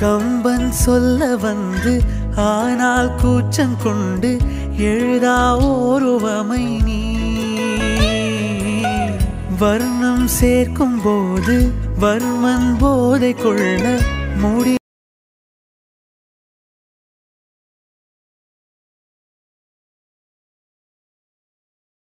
கம்பன் சொல்ல வந்து ஆனால் கூச்சம் கொண்டு எழுதா ஓருவமை நீ. வர்ணம் சேர்க்கும் போது வர்மன் போதை கொள்ள முடி